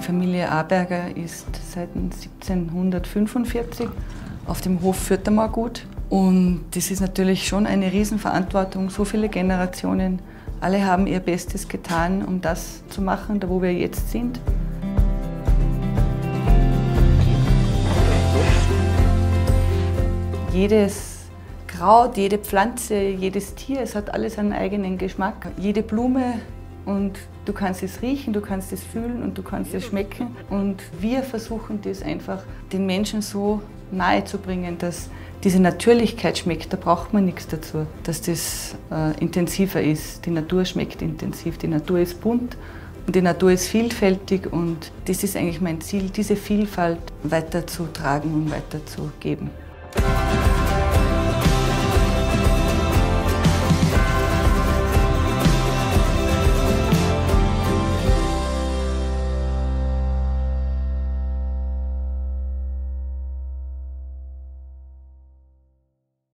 Familie Aberger ist seit 1745 auf dem Hof Fürthermar-Gut. Und das ist natürlich schon eine Riesenverantwortung, so viele Generationen. Alle haben ihr Bestes getan, um das zu machen, da wo wir jetzt sind. Jedes Kraut, jede Pflanze, jedes Tier, es hat alles einen eigenen Geschmack. Jede Blume und du kannst es riechen, du kannst es fühlen und du kannst es schmecken. Und wir versuchen das einfach den Menschen so nahe zu bringen, dass diese Natürlichkeit schmeckt, da braucht man nichts dazu, dass das äh, intensiver ist. Die Natur schmeckt intensiv, die Natur ist bunt und die Natur ist vielfältig und das ist eigentlich mein Ziel, diese Vielfalt weiterzutragen und weiterzugeben.